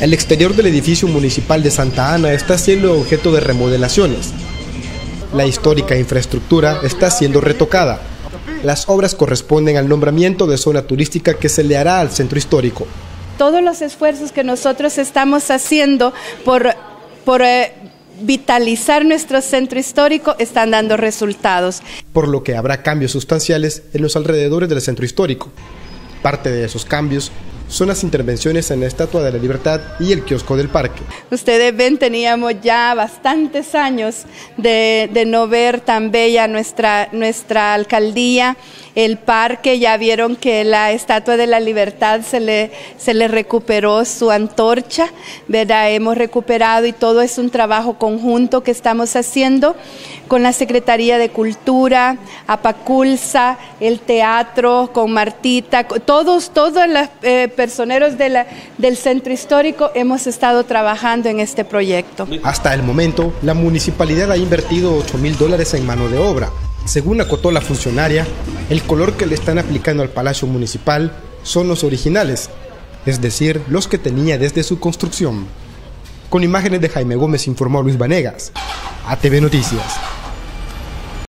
El exterior del edificio municipal de Santa Ana está siendo objeto de remodelaciones. La histórica infraestructura está siendo retocada. Las obras corresponden al nombramiento de zona turística que se le hará al centro histórico. Todos los esfuerzos que nosotros estamos haciendo por, por eh, vitalizar nuestro centro histórico están dando resultados. Por lo que habrá cambios sustanciales en los alrededores del centro histórico. Parte de esos cambios son las intervenciones en la Estatua de la Libertad y el kiosco del parque. Ustedes ven, teníamos ya bastantes años de, de no ver tan bella nuestra, nuestra alcaldía, el parque, ya vieron que la Estatua de la Libertad se le, se le recuperó su antorcha, ¿verdad? Hemos recuperado y todo es un trabajo conjunto que estamos haciendo con la Secretaría de Cultura, Apaculsa, el teatro, con Martita, todos, todos los eh, personeros de la, del centro histórico hemos estado trabajando en este proyecto. Hasta el momento, la municipalidad ha invertido 8 mil dólares en mano de obra. Según acotó la funcionaria, el color que le están aplicando al Palacio Municipal son los originales, es decir, los que tenía desde su construcción. Con imágenes de Jaime Gómez informó Luis Vanegas, ATV Noticias.